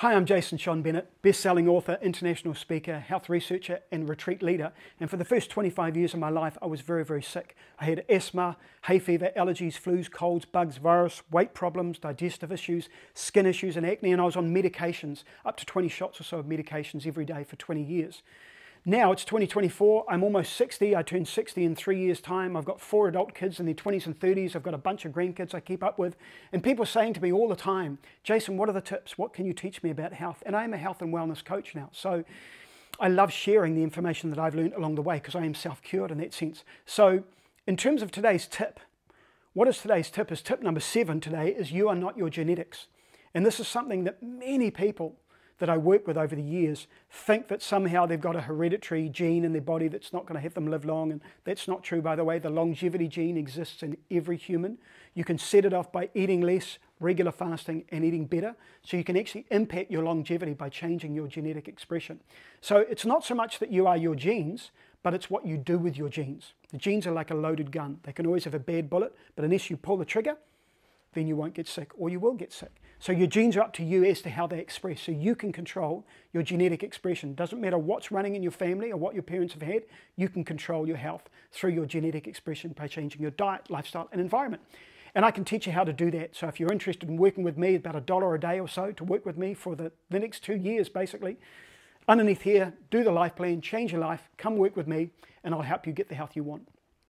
Hi, I'm Jason Shon Bennett, best-selling author, international speaker, health researcher and retreat leader. And for the first 25 years of my life, I was very, very sick. I had asthma, hay fever, allergies, flus, colds, bugs, virus, weight problems, digestive issues, skin issues and acne. And I was on medications, up to 20 shots or so of medications every day for 20 years. Now it's 2024, I'm almost 60, I turn 60 in three years time, I've got four adult kids in their 20s and 30s, I've got a bunch of grandkids I keep up with, and people are saying to me all the time, Jason, what are the tips? What can you teach me about health? And I'm a health and wellness coach now, so I love sharing the information that I've learned along the way because I am self-cured in that sense. So in terms of today's tip, what is today's tip? Is tip number seven today is you are not your genetics. And this is something that many people that I work with over the years think that somehow they've got a hereditary gene in their body that's not going to help them live long. And that's not true, by the way. The longevity gene exists in every human. You can set it off by eating less, regular fasting, and eating better. So you can actually impact your longevity by changing your genetic expression. So it's not so much that you are your genes, but it's what you do with your genes. The genes are like a loaded gun. They can always have a bad bullet, but unless you pull the trigger, then you won't get sick or you will get sick. So your genes are up to you as to how they express. So you can control your genetic expression. Doesn't matter what's running in your family or what your parents have had, you can control your health through your genetic expression by changing your diet, lifestyle, and environment. And I can teach you how to do that. So if you're interested in working with me, about a dollar a day or so to work with me for the, the next two years, basically, underneath here, do the life plan, change your life, come work with me, and I'll help you get the health you want.